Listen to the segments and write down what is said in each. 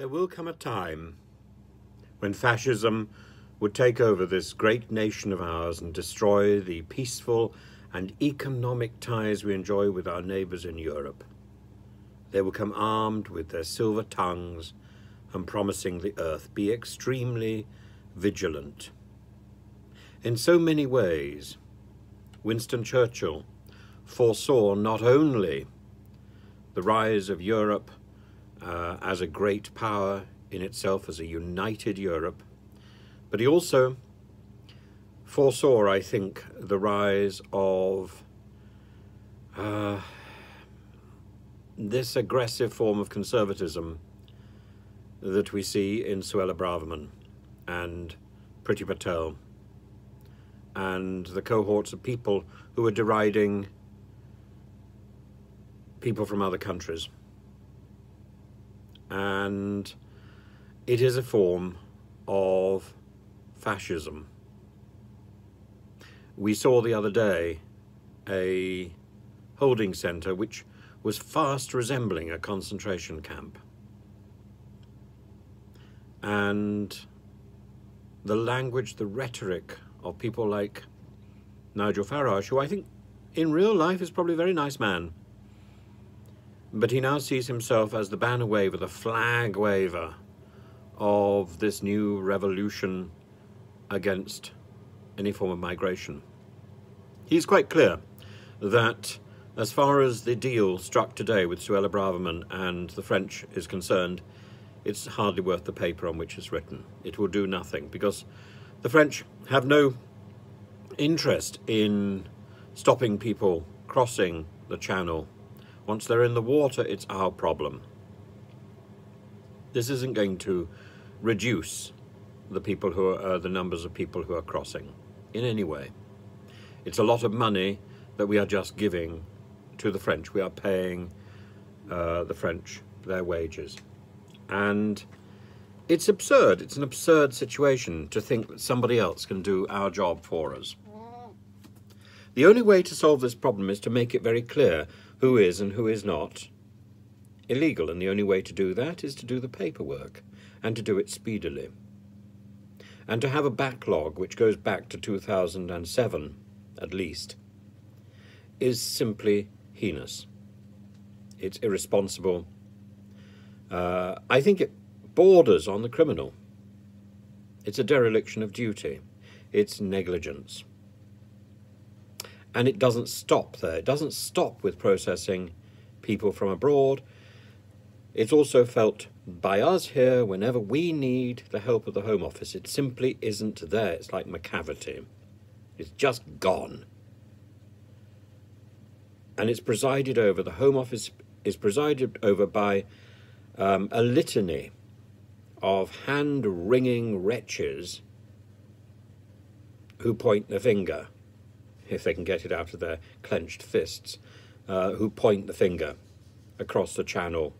There will come a time when fascism would take over this great nation of ours and destroy the peaceful and economic ties we enjoy with our neighbours in Europe. They will come armed with their silver tongues and promising the earth. Be extremely vigilant. In so many ways, Winston Churchill foresaw not only the rise of Europe uh, as a great power in itself, as a united Europe, but he also foresaw, I think, the rise of uh, this aggressive form of conservatism that we see in Suella Braverman and Priti Patel and the cohorts of people who are deriding people from other countries. And it is a form of fascism. We saw the other day a holding centre which was fast resembling a concentration camp. And the language, the rhetoric of people like Nigel Farage, who I think in real life is probably a very nice man, but he now sees himself as the banner waver, the flag waver of this new revolution against any form of migration. He's quite clear that as far as the deal struck today with Suella Braverman and the French is concerned, it's hardly worth the paper on which it's written. It will do nothing because the French have no interest in stopping people crossing the channel. Once they're in the water, it's our problem. This isn't going to reduce the people who are uh, the numbers of people who are crossing in any way. It's a lot of money that we are just giving to the French. We are paying uh, the French their wages. And it's absurd. It's an absurd situation to think that somebody else can do our job for us. The only way to solve this problem is to make it very clear who is and who is not illegal, and the only way to do that is to do the paperwork and to do it speedily. And to have a backlog which goes back to 2007, at least, is simply heinous. It's irresponsible. Uh, I think it borders on the criminal. It's a dereliction of duty. It's negligence. And it doesn't stop there. It doesn't stop with processing people from abroad. It's also felt by us here whenever we need the help of the Home Office. It simply isn't there. It's like Macavity. It's just gone. And it's presided over, the Home Office is presided over by um, a litany of hand wringing wretches who point the finger, if they can get it out of their clenched fists, uh, who point the finger across the channel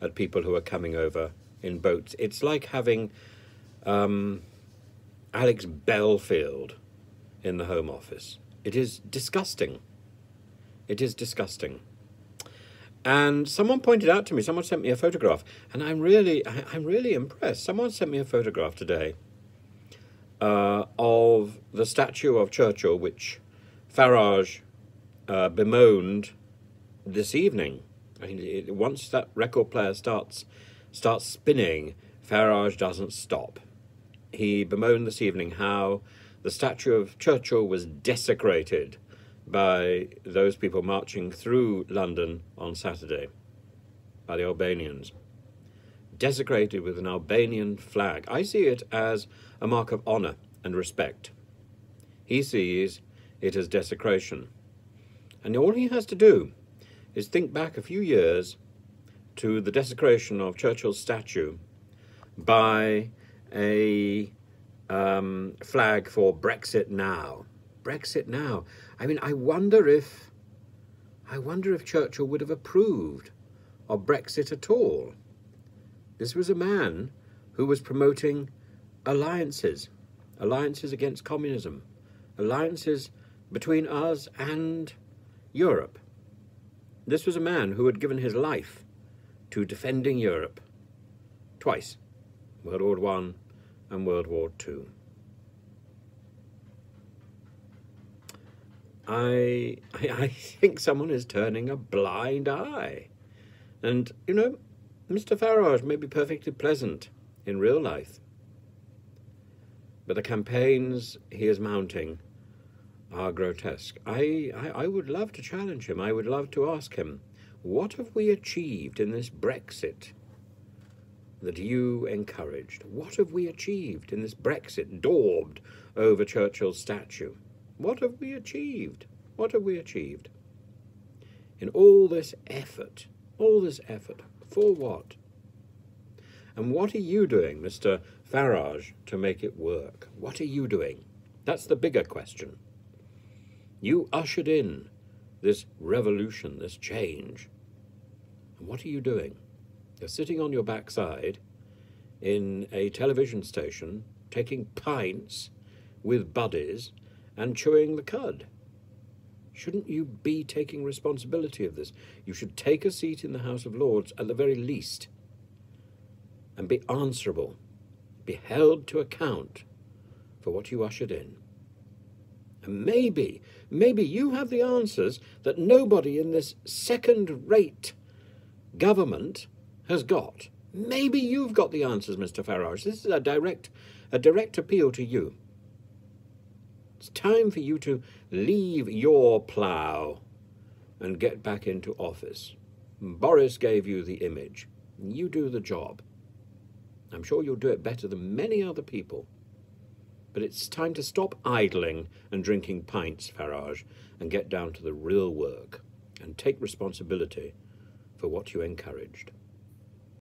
at people who are coming over in boats. It's like having um, Alex Belfield in the Home Office. It is disgusting. It is disgusting. And someone pointed out to me, someone sent me a photograph, and I'm really, I, am really impressed. Someone sent me a photograph today uh, of the statue of Churchill, which Farage uh, bemoaned this evening. I mean, it, once that record player starts starts spinning, Farage doesn't stop. He bemoaned this evening how the statue of Churchill was desecrated by those people marching through London on Saturday, by the Albanians. Desecrated with an Albanian flag. I see it as a mark of honour and respect. He sees it as desecration. And all he has to do is think back a few years to the desecration of Churchill's statue by a um, flag for Brexit now. Brexit now. I mean, I wonder if, I wonder if Churchill would have approved of Brexit at all. This was a man who was promoting alliances, alliances against communism, alliances between us and Europe. This was a man who had given his life to defending Europe Twice. World War One and World War Two. I, I, I think someone is turning a blind eye. And, you know, Mr. Farage may be perfectly pleasant in real life. But the campaigns he is mounting are grotesque. I, I, I would love to challenge him. I would love to ask him, what have we achieved in this Brexit that you encouraged? What have we achieved in this Brexit daubed over Churchill's statue? What have we achieved? What have we achieved? In all this effort, all this effort, for what? And what are you doing, Mr. Farage, to make it work? What are you doing? That's the bigger question. You ushered in this revolution, this change. And what are you doing? You're sitting on your backside in a television station, taking pints with buddies and chewing the cud. Shouldn't you be taking responsibility of this? You should take a seat in the House of Lords at the very least and be answerable, be held to account for what you ushered in. Maybe, maybe you have the answers that nobody in this second rate government has got. Maybe you've got the answers, Mr. Farage. This is a direct, a direct appeal to you. It's time for you to leave your plough and get back into office. Boris gave you the image. You do the job. I'm sure you'll do it better than many other people. But it's time to stop idling and drinking pints, Farage, and get down to the real work and take responsibility for what you encouraged.